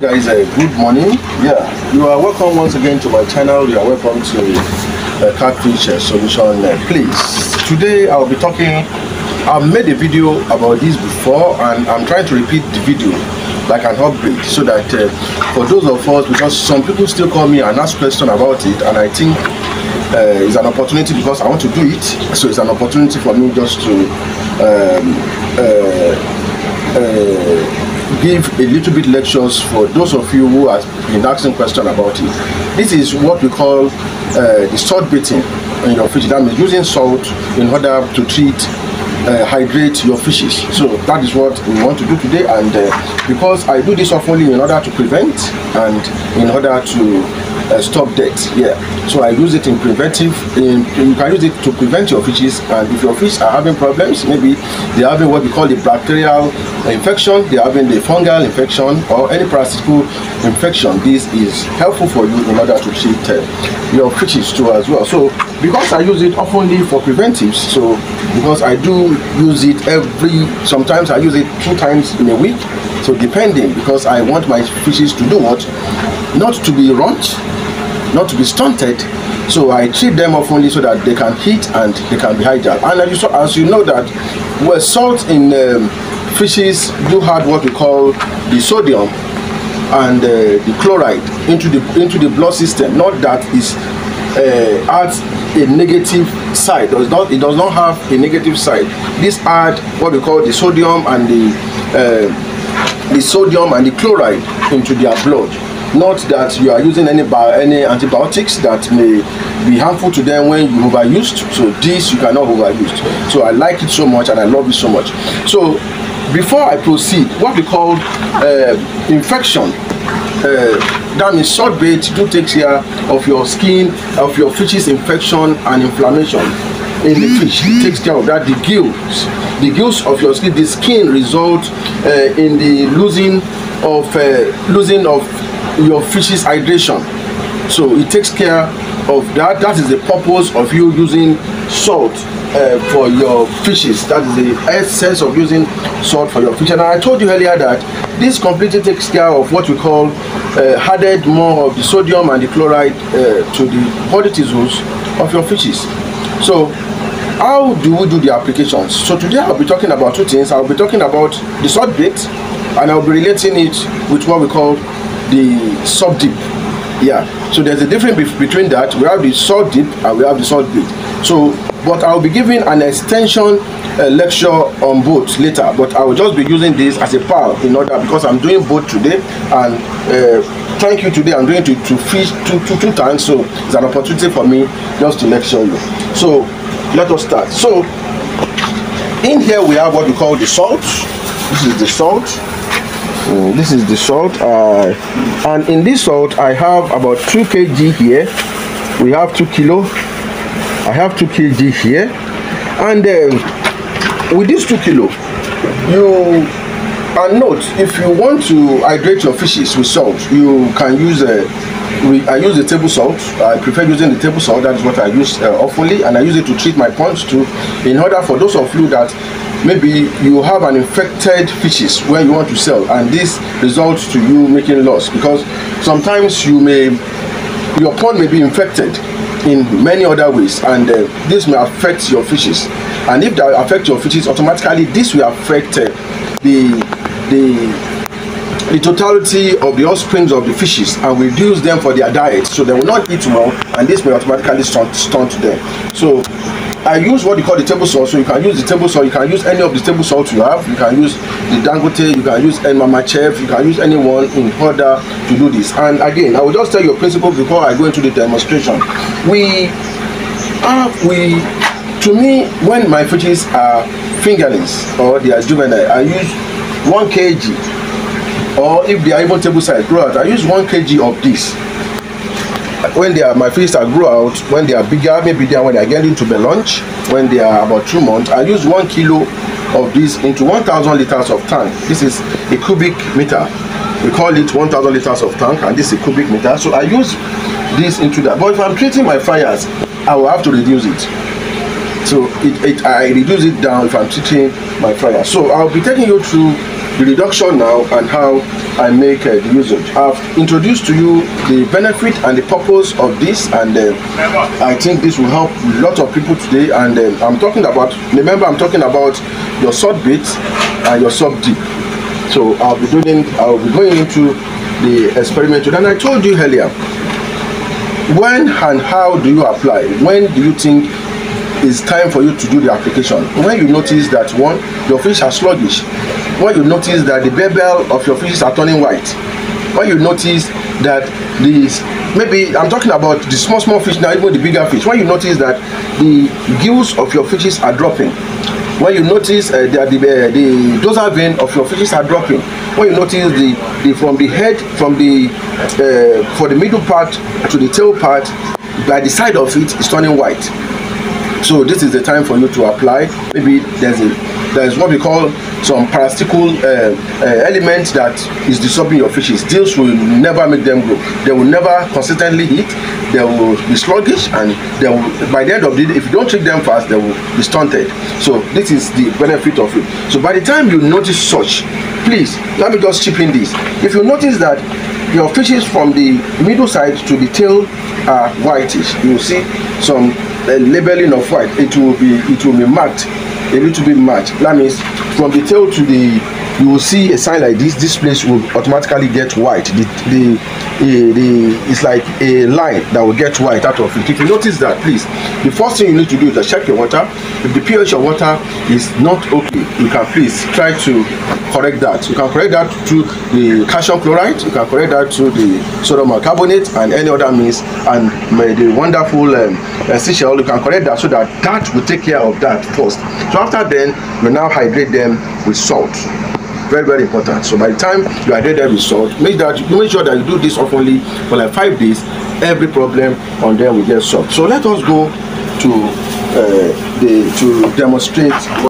guys uh, good morning. Yeah you are welcome once again to my channel. You are welcome to uh, catfish uh, solution uh, please. Today i'll be talking i've made a video about this before and i'm trying to repeat the video like an upgrade so that uh, for those of us because some people still call me and ask questions about it and i think uh, it's an opportunity because i want to do it. So it's an opportunity for me just to um, uh, give a little bit lectures for those of you who have been asking questions about it. This is what we call uh, the salt baiting in your fish. That means using salt in order to treat uh, hydrate your fishes. So that is what we want to do today and uh, because I do this often in order to prevent and in order to uh, stop death yeah. So i use it in preventive in, you can use it to prevent your fishes and if your fish are having problems maybe they're having what we call the bacterial infection they're having the fungal infection or any parasitical infection. This is helpful for you in order to treat uh, your fishes too as well. So because i use it oftenly for preventives so because i do use it every sometimes i use it two times in a week. So depending because i want my fishes to do what? Not to be runt not to be stunted. So i treat them oftenly so that they can heat and they can be hijacked. And as you, as you know that well salt in um, fishes do have what we call the sodium and uh, the chloride into the into the blood system. Not that is uh, adds a negative side does not it does not have a negative side. This add what we call the sodium and the uh, the sodium and the chloride into their blood not that you are using any any antibiotics that may be harmful to them when you overused. So this you cannot overuse. So i like it so much and i love it so much. So before i proceed what we call uh, infection uh, that means bait do take care of your skin of your fish's infection and inflammation in the fish. It takes care of that. The gills the gills of your skin the skin result uh, in the losing of uh, losing of your fish's hydration. So it takes care of that. That is the purpose of you using salt uh, for your fishes. That is the essence of using salt for your fish and i told you earlier that this completely takes care of what we call uh, added more of the sodium and the chloride uh, to the body tissues of your fishes. So how do we do the applications? So today i'll be talking about two things. I'll be talking about the salt bath and i'll be relating it with what we call the salt dip. Yeah so there's a difference between that. We have the salt dip and we have the salt bath so but i'll be giving an extension uh, lecture on both later but i will just be using this as a pal in order because i'm doing both today and uh, thank you today. I'm going to to fish two two two times so it's an opportunity for me just to lecture you. So let us start. So in here we have what we call the salt. This is the salt Mm, this is the salt uh, and in this salt I have about 2 kg here we have 2 kilo I have 2 kg here and uh, with this 2 kilo you and note if you want to hydrate your fishes with salt you can use a uh, we, I use the table salt. I prefer using the table salt. That is what I use uh, oftenly, and I use it to treat my ponds too. In order for those of you that maybe you have an infected fishes where you want to sell and this results to you making loss because sometimes you may your pond may be infected in many other ways and uh, this may affect your fishes. And if that affect your fishes automatically this will affect uh, the the the totality of the offsprings of the fishes and reduce them for their diet. So they will not eat well and this may automatically stunt, stunt them. So I use what you call the table salt. So you can use the table salt. You can use any of the table salt you have. You can use the Dangote. You can use Mama Chef. You can use anyone in order to do this. And again, I will just tell you a principle before I go into the demonstration. We have we to me when my fishes are fingerlings or they are juvenile, I use one kg or if they are even table size grow out, I use one kg of this when they are my fish are grow out when they are bigger maybe they are when they are getting to the launch when they are about two months i use one kilo of this into 1000 liters of tank. This is a cubic meter. We call it 1000 liters of tank and this is a cubic meter. So i use this into that. But if i'm treating my fryers i will have to reduce it. So it, it i reduce it down if i'm treating my fryer so i'll be taking you through the reduction now and how I make uh, the usage. I've introduced to you the benefit and the purpose of this and uh, I think this will help a lot of people today and uh, I'm talking about, remember I'm talking about your salt bits and your salt dip. So I'll be doing, I'll be going into the experiment and I told you earlier, when and how do you apply? When do you think it's time for you to do the application? When you notice that one, your fish are sluggish, when you notice that the bevel of your fishes are turning white, when you notice that these maybe i'm talking about the small small fish now even the bigger fish. When you notice that the gills of your fishes are dropping. When you notice uh, that the uh, the dorsal vein of your fishes are dropping. When you notice the the from the head from the uh, for the middle part to the tail part by the side of it is turning white so this is the time for you to apply. Maybe there's a there's what we call some parasitical uh, uh, element that is disturbing your fishes. Deals will never make them grow. They will never consistently eat. They will be sluggish and they will by the end of the day if you don't treat them fast they will be stunted. So this is the benefit of it. So by the time you notice such please let me just chip in this. If you notice that your fishes from the middle side to the tail are whitish you will see some uh, labeling of white it will be it will be marked. A little bit match that means from the tail to the you will see a sign like this. This place will automatically get white. The the the, it's like a line that will get white out of it. If you notice that please the first thing you need to do is to check your water. If the ph of water is not okay you can please try to correct that. You can correct that through the calcium chloride. You can correct that through the sodium carbonate and any other means. And the wonderful um, uh, seashell you can correct that so that that will take care of that first. So after then you now hydrate them with salt very very important. So by the time you them with salt make that make sure that you do this oftenly for like five days every problem on them will get solved. So let us go to uh, the to demonstrate